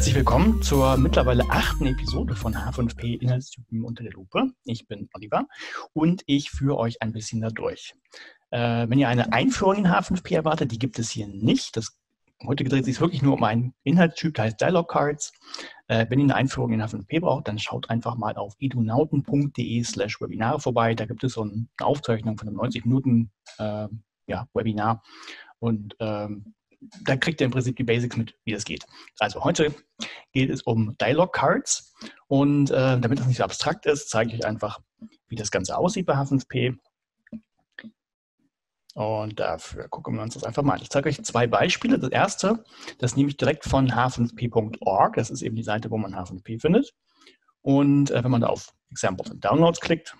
herzlich willkommen zur mittlerweile achten Episode von H5P Inhaltstypen unter der Lupe. Ich bin Oliver und ich führe euch ein bisschen da durch. Äh, wenn ihr eine Einführung in H5P erwartet, die gibt es hier nicht. Das, heute dreht sich wirklich nur um einen Inhaltstyp, der heißt Dialog Cards. Äh, wenn ihr eine Einführung in H5P braucht, dann schaut einfach mal auf edunauten.de slash Webinare vorbei. Da gibt es so eine Aufzeichnung von einem 90 Minuten äh, ja, Webinar. Und ähm, da kriegt ihr im Prinzip die Basics mit, wie das geht. Also heute geht es um Dialog Cards und äh, damit das nicht so abstrakt ist, zeige ich euch einfach, wie das Ganze aussieht bei H5P. Und dafür gucken wir uns das einfach mal an. Ich zeige euch zwei Beispiele. Das erste, das nehme ich direkt von h5p.org. Das ist eben die Seite, wo man H5P findet. Und äh, wenn man da auf Examples and Downloads klickt,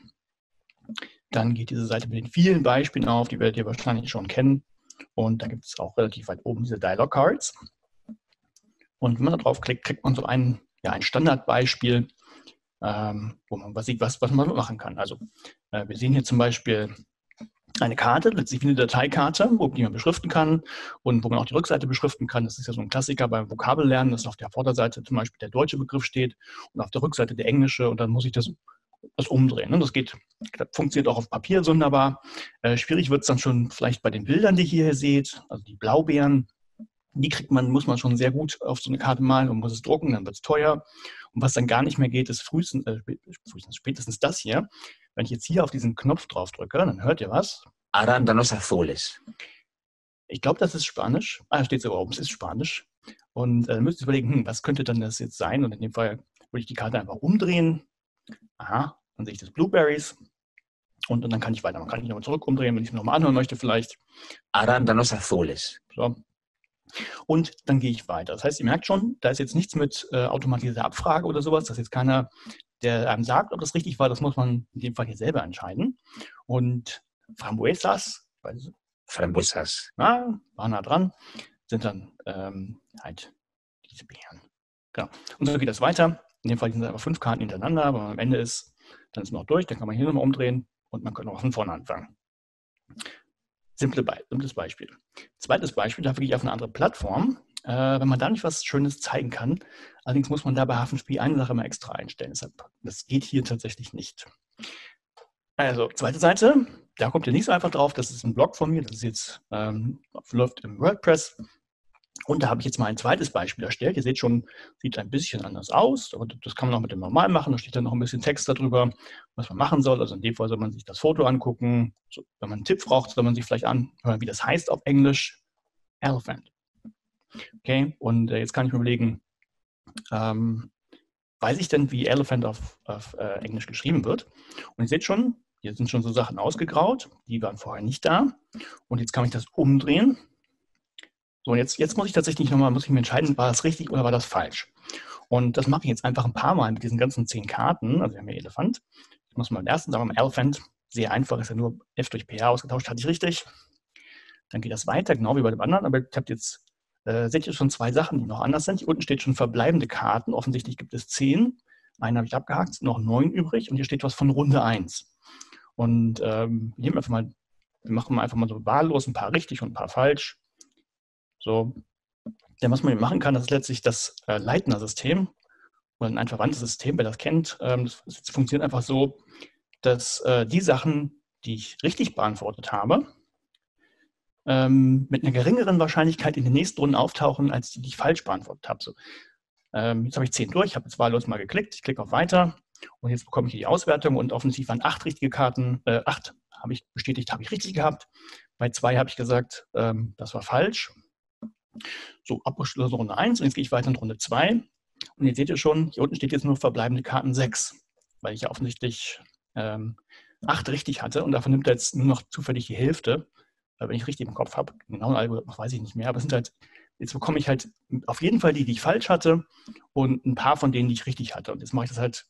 dann geht diese Seite mit den vielen Beispielen auf, die werdet ihr wahrscheinlich schon kennen. Und da gibt es auch relativ weit oben diese Dialog Cards. Und wenn man da drauf klickt, kriegt man so ein, ja, ein Standardbeispiel, ähm, wo man was sieht, was, was man machen kann. Also äh, wir sehen hier zum Beispiel eine Karte, letztlich wie eine Dateikarte, wo die man beschriften kann und wo man auch die Rückseite beschriften kann. Das ist ja so ein Klassiker beim Vokabellernen, dass auf der Vorderseite zum Beispiel der deutsche Begriff steht und auf der Rückseite der englische und dann muss ich das das umdrehen. Ne? Das geht, das funktioniert auch auf Papier sonderbar. Äh, schwierig wird es dann schon vielleicht bei den Bildern, die ihr hier seht, also die Blaubeeren. Die kriegt man, muss man schon sehr gut auf so eine Karte malen und muss es drucken, dann wird es teuer. Und was dann gar nicht mehr geht, ist frühestens, äh, spätestens das hier. Wenn ich jetzt hier auf diesen Knopf drauf drücke, dann hört ihr was. Arándanos azules. Ich glaube, das ist Spanisch. Ah, steht sogar oben, es ist Spanisch. Und äh, müsst ihr überlegen, hm, was könnte dann das jetzt sein? Und in dem Fall würde ich die Karte einfach umdrehen, Aha, dann sehe ich das Blueberries. Und, und dann kann ich weitermachen. Kann ich nochmal zurück umdrehen, wenn ich es nochmal anhören möchte, vielleicht. Arándanos azules. So. Und dann gehe ich weiter. Das heißt, ihr merkt schon, da ist jetzt nichts mit äh, automatisierter Abfrage oder sowas. Das ist jetzt keiner, der einem sagt, ob das richtig war. Das muss man in dem Fall hier selber entscheiden. Und Frambuesas, Frambuesas, na, war nah dran, sind dann ähm, halt diese Beeren. Genau. Und so geht das weiter. In dem Fall sind es einfach fünf Karten hintereinander, aber am Ende ist, dann ist man auch durch, dann kann man hier nochmal umdrehen und man kann auch von vorne anfangen. Simple Be simples Beispiel. Zweites Beispiel, dafür gehe ich auf eine andere Plattform. Äh, wenn man da nicht was Schönes zeigen kann, allerdings muss man da bei Hafenspiel eine Sache immer extra einstellen. Deshalb, das geht hier tatsächlich nicht. Also, zweite Seite, da kommt ihr nicht so einfach drauf. Das ist ein Blog von mir, das ist jetzt ähm, läuft im WordPress. Und da habe ich jetzt mal ein zweites Beispiel erstellt. Ihr seht schon, sieht ein bisschen anders aus, aber das kann man auch mit dem Normal machen. Da steht dann noch ein bisschen Text darüber, was man machen soll. Also in dem Fall soll man sich das Foto angucken. So, wenn man einen Tipp braucht, soll man sich vielleicht anhören, wie das heißt auf Englisch. Elephant. Okay, und äh, jetzt kann ich mir überlegen, ähm, weiß ich denn, wie Elephant auf, auf äh, Englisch geschrieben wird? Und ihr seht schon, hier sind schon so Sachen ausgegraut, die waren vorher nicht da. Und jetzt kann ich das umdrehen so, und jetzt, jetzt muss ich tatsächlich nochmal, muss ich mir entscheiden, war das richtig oder war das falsch? Und das mache ich jetzt einfach ein paar Mal mit diesen ganzen zehn Karten. Also wir haben hier Elefant. Ich muss mal den ersten sagen, Elephant. Sehr einfach, ist ja nur F durch PH ausgetauscht, hatte ich richtig. Dann geht das weiter, genau wie bei dem anderen. Aber ich habe jetzt, äh, seht ihr schon zwei Sachen, die noch anders sind. Hier unten steht schon verbleibende Karten. Offensichtlich gibt es zehn. Einen habe ich abgehakt, noch neun übrig. Und hier steht was von Runde 1. Und ähm, wir, einfach mal, wir machen einfach mal so wahllos ein paar richtig und ein paar falsch. So, denn was man machen kann, das ist letztlich das äh, Leitner-System oder ein verwandtes System, wer das kennt. Ähm, das, das, funktioniert einfach so, dass äh, die Sachen, die ich richtig beantwortet habe, ähm, mit einer geringeren Wahrscheinlichkeit in den nächsten Runden auftauchen, als die, die ich falsch beantwortet habe. So, ähm, jetzt habe ich zehn durch, ich habe jetzt wahllos mal geklickt, ich klicke auf Weiter und jetzt bekomme ich hier die Auswertung und offensichtlich waren acht richtige Karten, äh, acht habe ich bestätigt, habe ich richtig gehabt. Bei zwei habe ich gesagt, ähm, das war falsch. So, abgeschlossen Runde 1 und jetzt gehe ich weiter in Runde 2. Und jetzt seht ihr schon, hier unten steht jetzt nur verbleibende Karten 6, weil ich ja offensichtlich ähm, 8 richtig hatte und davon nimmt er jetzt nur noch zufällig die Hälfte, weil wenn ich richtig im Kopf habe, genau Algorithmus weiß ich nicht mehr, aber es sind halt, jetzt bekomme ich halt auf jeden Fall die, die ich falsch hatte und ein paar von denen, die ich richtig hatte. Und jetzt mache ich das halt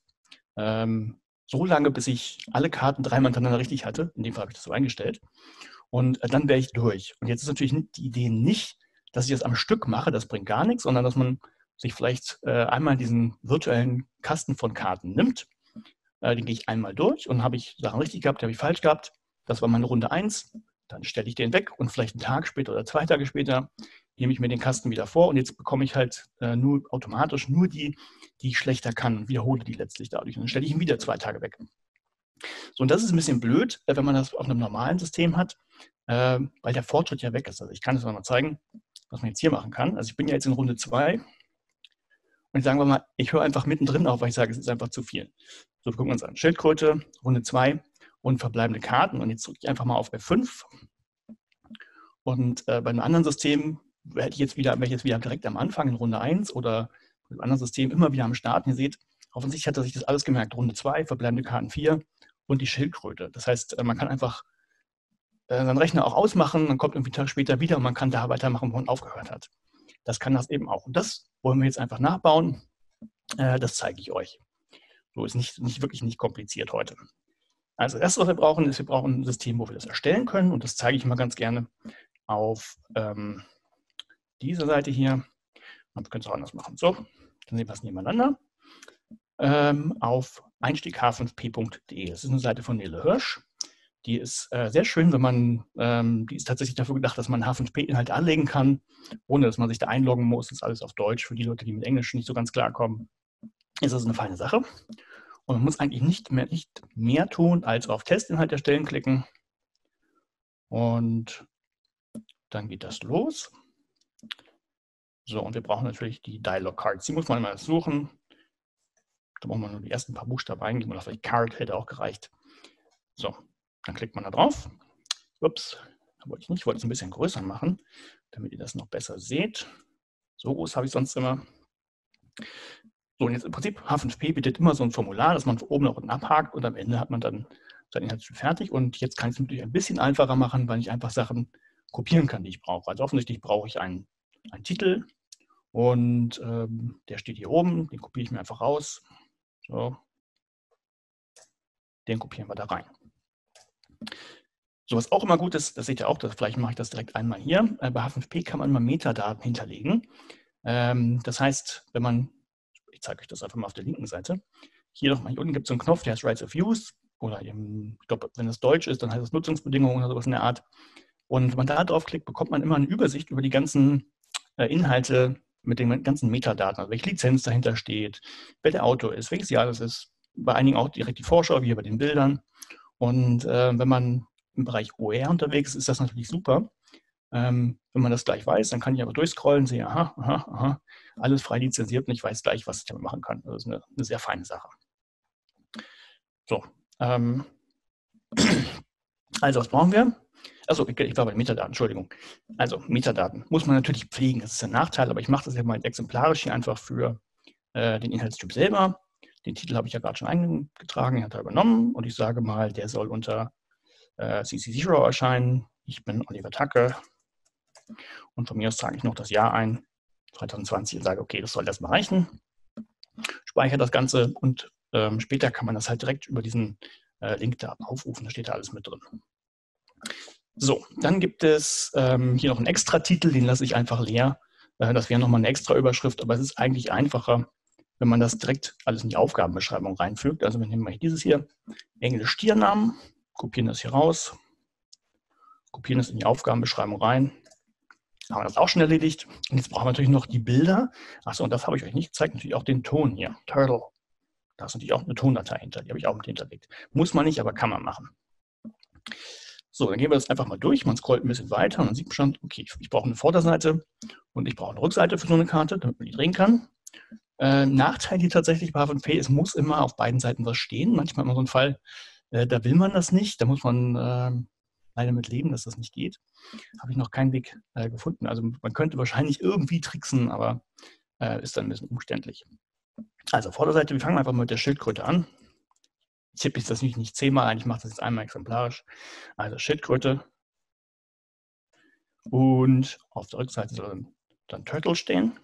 ähm, so lange, bis ich alle Karten dreimal hintereinander richtig hatte. In dem Fall habe ich das so eingestellt. Und äh, dann wäre ich durch. Und jetzt ist natürlich die Idee nicht, dass ich das am Stück mache, das bringt gar nichts, sondern dass man sich vielleicht äh, einmal diesen virtuellen Kasten von Karten nimmt. Äh, den gehe ich einmal durch und habe ich Sachen richtig gehabt, habe ich falsch gehabt. Das war meine Runde 1. Dann stelle ich den weg und vielleicht einen Tag später oder zwei Tage später nehme ich mir den Kasten wieder vor und jetzt bekomme ich halt äh, nur automatisch nur die, die ich schlechter kann und wiederhole die letztlich dadurch. Und dann stelle ich ihn wieder zwei Tage weg. So, und das ist ein bisschen blöd, äh, wenn man das auf einem normalen System hat, äh, weil der Fortschritt ja weg ist. Also ich kann es mal zeigen, was man jetzt hier machen kann. Also ich bin ja jetzt in Runde 2 und sagen wir mal, ich höre einfach mittendrin auf, weil ich sage, es ist einfach zu viel. So, wir gucken uns an. Schildkröte, Runde 2 und verbleibende Karten. Und jetzt drücke ich einfach mal auf F5. Und äh, bei einem anderen System hätte ich jetzt wieder, wäre ich jetzt wieder direkt am Anfang in Runde 1 oder bei einem anderen System immer wieder am Start. ihr seht, offensichtlich hat er sich das alles gemerkt. Runde 2, verbleibende Karten 4 und die Schildkröte. Das heißt, äh, man kann einfach seinen Rechner auch ausmachen, dann kommt irgendwie einen Tag später wieder und man kann da weitermachen, wo man aufgehört hat. Das kann das eben auch. Und das wollen wir jetzt einfach nachbauen. Äh, das zeige ich euch. So ist nicht, nicht wirklich nicht kompliziert heute. Also das erste, was wir brauchen, ist, wir brauchen ein System, wo wir das erstellen können. Und das zeige ich mal ganz gerne auf ähm, dieser Seite hier. Man könnte es auch anders machen. So, dann sehen wir es nebeneinander. Ähm, auf einstieg-h5p.de. Das ist eine Seite von Nele Hirsch. Die ist äh, sehr schön, wenn man, ähm, die ist tatsächlich dafür gedacht, dass man H5P-Inhalte anlegen kann, ohne dass man sich da einloggen muss. Das ist alles auf Deutsch für die Leute, die mit Englisch nicht so ganz klarkommen. Ist das eine feine Sache. Und man muss eigentlich nicht mehr, nicht mehr tun, als auf Testinhalt erstellen klicken. Und dann geht das los. So, und wir brauchen natürlich die Dialog Cards. Die muss man immer suchen. Da braucht man nur die ersten paar Buchstaben eingeben oder vielleicht Card hätte auch gereicht. So, dann klickt man da drauf. Ups, wollte ich nicht. Ich wollte es ein bisschen größer machen, damit ihr das noch besser seht. So groß habe ich sonst immer. So, und jetzt im Prinzip H5P bietet immer so ein Formular, das man von oben nach unten abhakt und am Ende hat man dann sein Inhaltsstück fertig. Und jetzt kann ich es natürlich ein bisschen einfacher machen, weil ich einfach Sachen kopieren kann, die ich brauche. Also offensichtlich brauche ich einen, einen Titel und ähm, der steht hier oben, den kopiere ich mir einfach raus. So. Den kopieren wir da rein. So, was auch immer gut ist, das seht ihr auch, das, vielleicht mache ich das direkt einmal hier. Äh, bei H5P kann man immer Metadaten hinterlegen. Ähm, das heißt, wenn man, ich zeige euch das einfach mal auf der linken Seite, hier nochmal, hier unten gibt es so einen Knopf, der heißt Rights of Use oder eben, ich glaube, wenn es Deutsch ist, dann heißt es Nutzungsbedingungen oder sowas in der Art. Und wenn man da draufklickt, bekommt man immer eine Übersicht über die ganzen äh, Inhalte mit den ganzen Metadaten, also welche Lizenz dahinter steht, wer der Autor ist, welches Jahr das ist. Bei einigen auch direkt die Vorschau, wie hier bei den Bildern. Und äh, wenn man im Bereich OR unterwegs ist, ist das natürlich super. Ähm, wenn man das gleich weiß, dann kann ich aber durchscrollen, sehe, aha, aha, aha, alles frei lizenziert und ich weiß gleich, was ich damit machen kann. Das ist eine, eine sehr feine Sache. So. Ähm, also, was brauchen wir? Also, ich war bei Metadaten, Entschuldigung. Also, Metadaten muss man natürlich pflegen. Das ist ein Nachteil, aber ich mache das ja mal exemplarisch hier einfach für äh, den Inhaltstyp selber. Den Titel habe ich ja gerade schon eingetragen, den hat er übernommen und ich sage mal, der soll unter äh, CC0 erscheinen. Ich bin Oliver Tacke und von mir aus trage ich noch das Jahr ein, 2020, und sage, okay, das soll erstmal reichen. Speichere das Ganze und ähm, später kann man das halt direkt über diesen äh, Link da aufrufen, da steht da alles mit drin. So, dann gibt es ähm, hier noch einen Extra-Titel, den lasse ich einfach leer. Äh, das wäre nochmal eine extra Überschrift, aber es ist eigentlich einfacher, wenn man das direkt alles in die Aufgabenbeschreibung reinfügt. Also wir nehmen mal dieses hier, Englisch Tiernamen, kopieren das hier raus, kopieren das in die Aufgabenbeschreibung rein. Haben wir das auch schon erledigt. Und jetzt brauchen wir natürlich noch die Bilder. Achso, und das habe ich euch nicht gezeigt, natürlich auch den Ton hier, Turtle. Da ist natürlich auch eine Tondatei hinter, die habe ich auch mit hinterlegt. Muss man nicht, aber kann man machen. So, dann gehen wir das einfach mal durch. Man scrollt ein bisschen weiter und dann sieht man schon, okay, ich brauche eine Vorderseite und ich brauche eine Rückseite für so eine Karte, damit man die drehen kann. Äh, Nachteil hier tatsächlich bei H5P, es muss immer auf beiden Seiten was stehen. Manchmal immer so ein Fall, äh, da will man das nicht, da muss man äh, leider mit leben, dass das nicht geht. Habe ich noch keinen Weg äh, gefunden. Also man könnte wahrscheinlich irgendwie tricksen, aber äh, ist dann ein bisschen umständlich. Also Vorderseite, wir fangen einfach mal mit der Schildkröte an. Ich tippe das nicht, nicht zehnmal ein, ich mache das jetzt einmal exemplarisch. Also Schildkröte. Und auf der Rückseite soll dann Turtle stehen.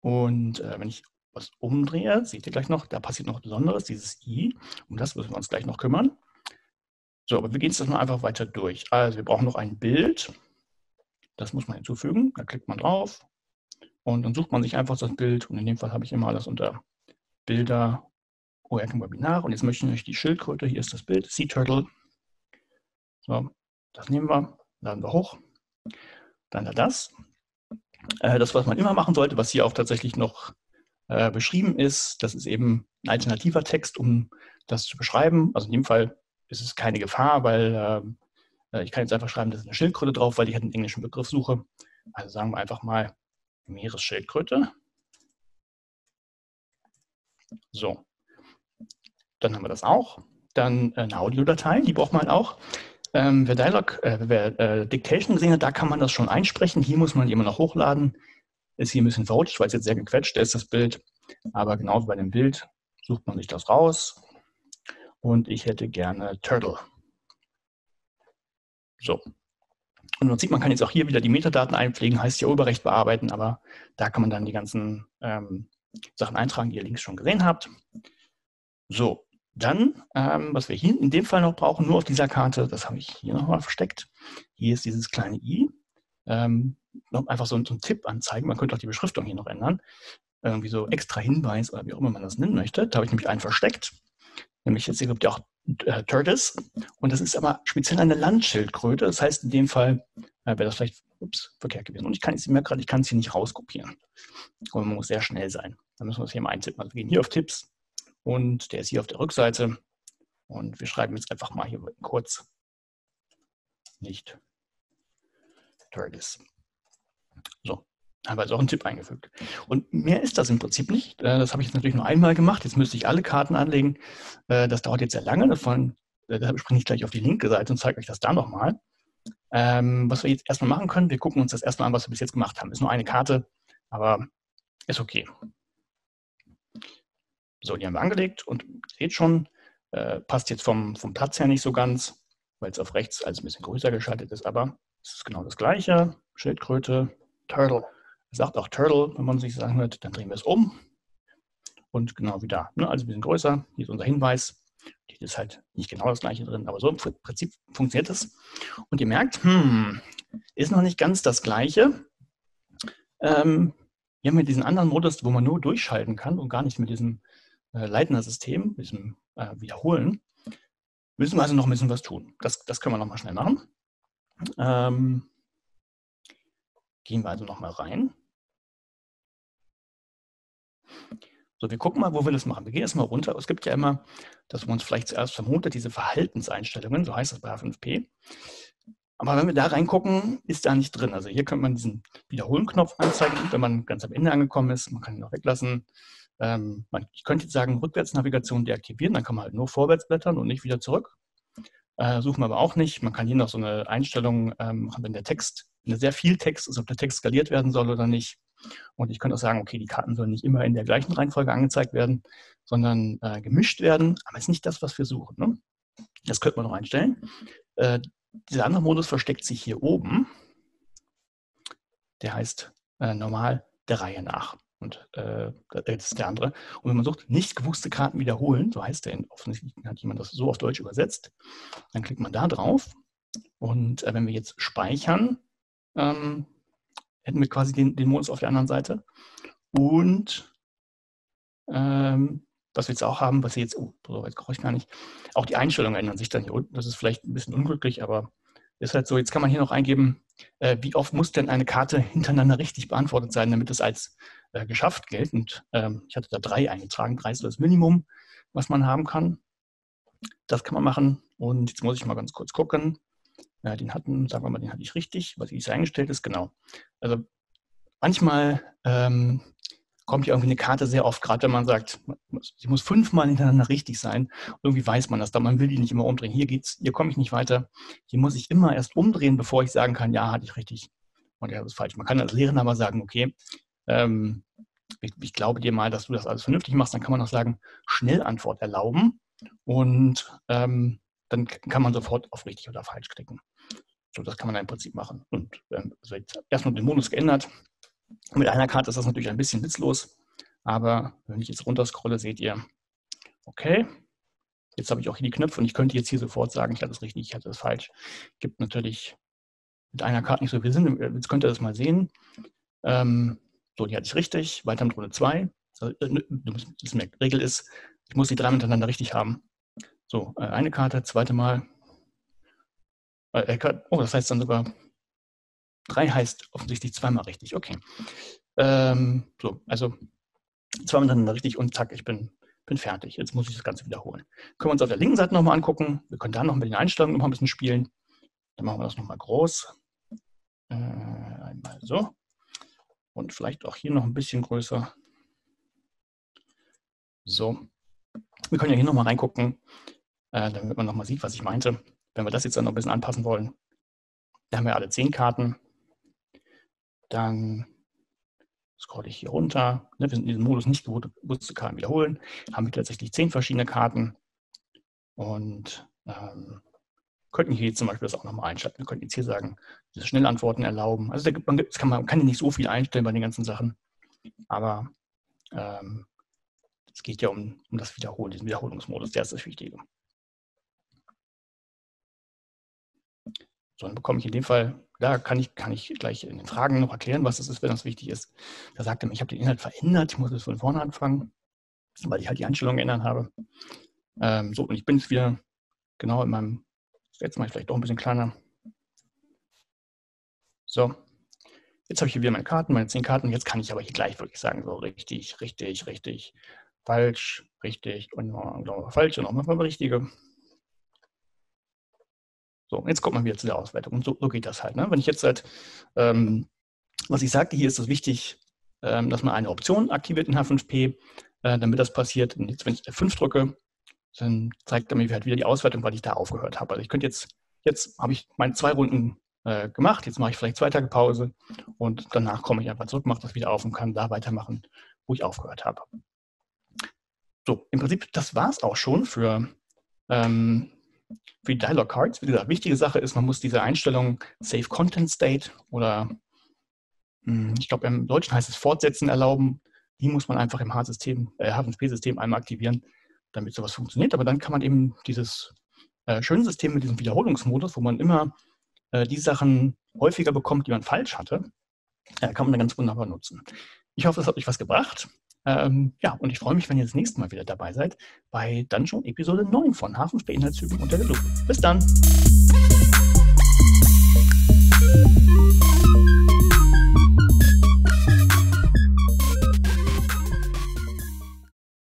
Und äh, wenn ich was umdrehe, seht ihr gleich noch, da passiert noch Besonderes, dieses i. Um das müssen wir uns gleich noch kümmern. So, aber wir gehen jetzt das mal einfach weiter durch. Also wir brauchen noch ein Bild. Das muss man hinzufügen. Da klickt man drauf. Und dann sucht man sich einfach das Bild. Und in dem Fall habe ich immer alles unter Bilder, ORG im Webinar. Und jetzt möchte ich die Schildkröte, hier ist das Bild, Sea Turtle. So, das nehmen wir, laden wir hoch. dann da das. Äh, das, was man immer machen sollte, was hier auch tatsächlich noch äh, beschrieben ist, das ist eben ein alternativer Text, um das zu beschreiben. Also in dem Fall ist es keine Gefahr, weil ähm, äh, ich kann jetzt einfach schreiben, das ist eine Schildkröte drauf, weil ich halt einen englischen Begriff suche. Also sagen wir einfach mal Meeresschildkröte. So, dann haben wir das auch. Dann eine Audiodatei, die braucht man auch. Ähm, wer Dialog, äh, wer äh, Dictation gesehen hat, da kann man das schon einsprechen. Hier muss man immer noch hochladen. Ist hier ein bisschen verrutscht, weil es jetzt sehr gequetscht ist, das Bild. Aber genau wie bei dem Bild sucht man sich das raus. Und ich hätte gerne Turtle. So. Und man sieht, man kann jetzt auch hier wieder die Metadaten einpflegen, heißt hier Urheberrecht bearbeiten, aber da kann man dann die ganzen ähm, Sachen eintragen, die ihr links schon gesehen habt. So, dann, ähm, was wir hier in dem Fall noch brauchen, nur auf dieser Karte, das habe ich hier nochmal versteckt. Hier ist dieses kleine i. Ähm, noch einfach so, so einen Tipp anzeigen. Man könnte auch die Beschriftung hier noch ändern. Irgendwie so extra Hinweis oder wie auch immer man das nennen möchte. Da habe ich nämlich einen versteckt. Nämlich jetzt hier gibt ja auch äh, Turtles. Und das ist aber speziell eine Landschildkröte. Das heißt, in dem Fall äh, wäre das vielleicht ups, verkehrt gewesen. Und ich kann es mir gerade, ich kann es hier nicht rauskopieren. Aber man muss sehr schnell sein. Dann müssen wir es hier mal eintippen. Also wir gehen hier auf Tipps und der ist hier auf der Rückseite. Und wir schreiben jetzt einfach mal hier kurz nicht Turtles. So, haben wir also auch einen Tipp eingefügt. Und mehr ist das im Prinzip nicht. Äh, das habe ich jetzt natürlich nur einmal gemacht. Jetzt müsste ich alle Karten anlegen. Äh, das dauert jetzt sehr lange. Davon, äh, deshalb springe ich gleich auf die linke Seite und zeige euch das da nochmal. Ähm, was wir jetzt erstmal machen können, wir gucken uns das erstmal an, was wir bis jetzt gemacht haben. Ist nur eine Karte, aber ist okay. So, die haben wir angelegt und seht schon, äh, passt jetzt vom, vom Platz her nicht so ganz, weil es auf rechts als ein bisschen größer geschaltet ist, aber es ist genau das gleiche. Schildkröte, Turtle. sagt auch Turtle, wenn man sich sagen hört, dann drehen wir es um. Und genau wie da, ne? also ein bisschen größer. Hier ist unser Hinweis. Hier ist halt nicht genau das gleiche drin, aber so im Prinzip funktioniert es. Und ihr merkt, hm, ist noch nicht ganz das gleiche. Ähm, wir haben hier diesen anderen Modus, wo man nur durchschalten kann und gar nicht mit diesem Leitner-System, mit diesem äh, Wiederholen. Müssen wir also noch ein bisschen was tun. Das, das können wir noch mal schnell machen. Ähm, gehen wir also noch mal rein. So, wir gucken mal, wo wir das machen. Wir gehen erstmal runter. Es gibt ja immer, dass man uns vielleicht zuerst vermutet, diese Verhaltenseinstellungen, so heißt das bei H5P. Aber wenn wir da reingucken, ist da nicht drin. Also hier könnte man diesen Wiederholen-Knopf anzeigen, wenn man ganz am Ende angekommen ist. Man kann ihn auch weglassen. Ähm, man, ich könnte jetzt sagen, Rückwärtsnavigation deaktivieren, dann kann man halt nur vorwärts blättern und nicht wieder zurück. Äh, suchen wir aber auch nicht. Man kann hier noch so eine Einstellung ähm, machen, wenn der Text, wenn sehr viel Text ist, ob der Text skaliert werden soll oder nicht. Und ich könnte auch sagen, okay, die Karten sollen nicht immer in der gleichen Reihenfolge angezeigt werden, sondern äh, gemischt werden. Aber ist nicht das, was wir suchen. Ne? Das könnte man noch einstellen. Äh, dieser andere Modus versteckt sich hier oben. Der heißt äh, normal der Reihe nach. Und äh, das ist der andere. Und wenn man sucht, nicht gewusste Karten wiederholen, so heißt der, offensichtlich hat jemand das so auf Deutsch übersetzt, dann klickt man da drauf. Und äh, wenn wir jetzt speichern, ähm, hätten wir quasi den, den Modus auf der anderen Seite. Und ähm, was wir jetzt auch haben, was wir jetzt, oh, so weit ich gar nicht, auch die Einstellungen ändern sich dann hier unten. Das ist vielleicht ein bisschen unglücklich, aber ist halt so. Jetzt kann man hier noch eingeben, äh, wie oft muss denn eine Karte hintereinander richtig beantwortet sein, damit es als äh, geschafft gilt. Und ähm, ich hatte da drei eingetragen. Drei ist das Minimum, was man haben kann. Das kann man machen. Und jetzt muss ich mal ganz kurz gucken. Ja, den hatten, sagen wir mal, den hatte ich richtig, was ist eingestellt ist, genau. Also manchmal ähm, kommt ja irgendwie eine Karte sehr oft, gerade wenn man sagt, sie muss fünfmal hintereinander richtig sein. Irgendwie weiß man das, da man will die nicht immer umdrehen. Hier geht's, hier komme ich nicht weiter. Hier muss ich immer erst umdrehen, bevor ich sagen kann, ja, hatte ich richtig. Und ja, das ist falsch. Man kann als Lehrer aber sagen, okay, ähm, ich, ich, glaube dir mal, dass du das alles vernünftig machst, dann kann man auch sagen, Schnellantwort erlauben und ähm, dann kann man sofort auf richtig oder falsch klicken. So, das kann man im Prinzip machen. Und ähm, also jetzt erstmal den Modus geändert. Mit einer Karte ist das natürlich ein bisschen witzlos, aber wenn ich jetzt runterscrolle, seht ihr, okay, jetzt habe ich auch hier die Knöpfe und ich könnte jetzt hier sofort sagen, ich hatte das richtig, ich hatte das falsch. Gibt natürlich mit einer Karte nicht so viel Sinn. Jetzt könnt ihr das mal sehen. Ähm, so, die hatte ich richtig. Weiter mit Runde 2. Die Regel ist, ich muss die drei miteinander richtig haben. So, äh, eine Karte, zweite Mal. Äh, äh, oh, das heißt dann sogar, 3 heißt offensichtlich zweimal richtig. Okay. Ähm, so, also zweimal dann richtig und zack, ich bin, bin fertig. Jetzt muss ich das Ganze wiederholen. Können wir uns auf der linken Seite nochmal angucken. Wir können da noch mit den Einstellungen noch mal ein bisschen spielen. Dann machen wir das nochmal groß. Äh, einmal so. Und vielleicht auch hier noch ein bisschen größer. So. Wir können ja hier nochmal reingucken, äh, damit man nochmal sieht, was ich meinte. Wenn wir das jetzt dann noch ein bisschen anpassen wollen, da haben wir alle zehn Karten. Dann scrolle ich hier runter. Ne, wir sind in diesem Modus nicht gewusste Karten wiederholen. Haben wir tatsächlich zehn verschiedene Karten. Und ähm, könnten hier zum Beispiel das auch nochmal einschalten. Wir könnten jetzt hier sagen, diese Schnellantworten erlauben. Also da gibt man, kann man kann nicht so viel einstellen bei den ganzen Sachen. Aber ähm, es geht ja um, um das Wiederholen, diesen Wiederholungsmodus, der ist das Wichtige. So, dann bekomme ich in dem Fall, da kann ich, kann ich gleich in den Fragen noch erklären, was das ist, wenn das wichtig ist. Da sagt er mir, ich habe den Inhalt verändert, ich muss jetzt von vorne anfangen, weil ich halt die Einstellungen geändert habe. Ähm, so, und ich bin jetzt wieder genau in meinem, jetzt mache ich vielleicht doch ein bisschen kleiner. So, jetzt habe ich hier wieder meine Karten, meine zehn Karten. Jetzt kann ich aber hier gleich wirklich sagen, so richtig, richtig, richtig, falsch, richtig und nochmal falsch und nochmal richtige. So, jetzt kommt man wieder zu der Auswertung. Und so, so geht das halt. Ne? Wenn ich jetzt halt, ähm, was ich sagte, hier ist es wichtig, ähm, dass man eine Option aktiviert in H5P, äh, damit das passiert. Und jetzt, wenn ich F5 drücke, dann zeigt er mir halt wieder die Auswertung, weil ich da aufgehört habe. Also ich könnte jetzt, jetzt habe ich meine zwei Runden äh, gemacht, jetzt mache ich vielleicht zwei Tage Pause und danach komme ich einfach zurück, mache das wieder auf und kann da weitermachen, wo ich aufgehört habe. So, im Prinzip, das war es auch schon für ähm, für die Dialog Cards, wie gesagt, wichtige Sache ist, man muss diese Einstellung Save Content State oder hm, ich glaube im Deutschen heißt es Fortsetzen erlauben, die muss man einfach im H-System, äh, H5P-System einmal aktivieren, damit sowas funktioniert. Aber dann kann man eben dieses äh, schöne System mit diesem Wiederholungsmodus, wo man immer äh, die Sachen häufiger bekommt, die man falsch hatte, äh, kann man dann ganz wunderbar nutzen. Ich hoffe, das hat euch was gebracht. Ähm, ja, und ich freue mich, wenn ihr das nächste Mal wieder dabei seid bei Dungeon Episode 9 von Hafenspray Inhaltstypen unter der Lupe. Bis dann!